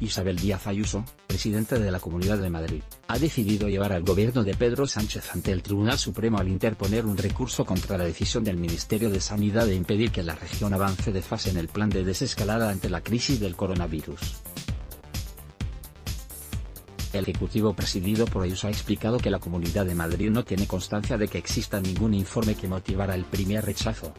Isabel Díaz Ayuso, presidenta de la Comunidad de Madrid, ha decidido llevar al gobierno de Pedro Sánchez ante el Tribunal Supremo al interponer un recurso contra la decisión del Ministerio de Sanidad de impedir que la región avance de fase en el plan de desescalada ante la crisis del coronavirus. El Ejecutivo presidido por Ayuso ha explicado que la Comunidad de Madrid no tiene constancia de que exista ningún informe que motivara el primer rechazo.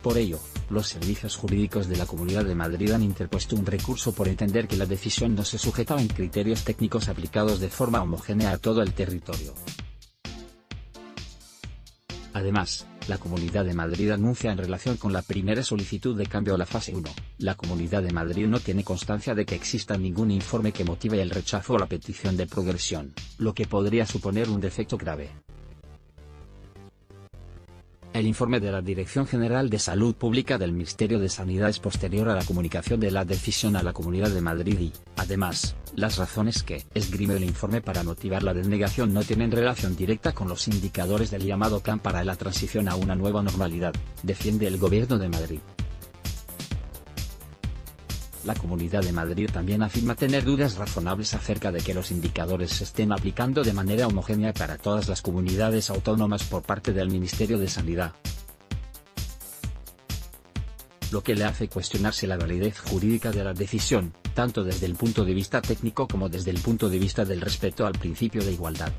Por ello, los servicios jurídicos de la Comunidad de Madrid han interpuesto un recurso por entender que la decisión no se sujetaba en criterios técnicos aplicados de forma homogénea a todo el territorio. Además, la Comunidad de Madrid anuncia en relación con la primera solicitud de cambio a la fase 1, la Comunidad de Madrid no tiene constancia de que exista ningún informe que motive el rechazo a la petición de progresión, lo que podría suponer un defecto grave. El informe de la Dirección General de Salud Pública del Ministerio de Sanidad es posterior a la comunicación de la decisión a la Comunidad de Madrid y, además, las razones que esgrime el informe para motivar la denegación no tienen relación directa con los indicadores del llamado plan para la transición a una nueva normalidad, defiende el Gobierno de Madrid. La Comunidad de Madrid también afirma tener dudas razonables acerca de que los indicadores se estén aplicando de manera homogénea para todas las comunidades autónomas por parte del Ministerio de Sanidad. Lo que le hace cuestionarse la validez jurídica de la decisión, tanto desde el punto de vista técnico como desde el punto de vista del respeto al principio de igualdad.